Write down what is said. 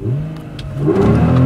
음.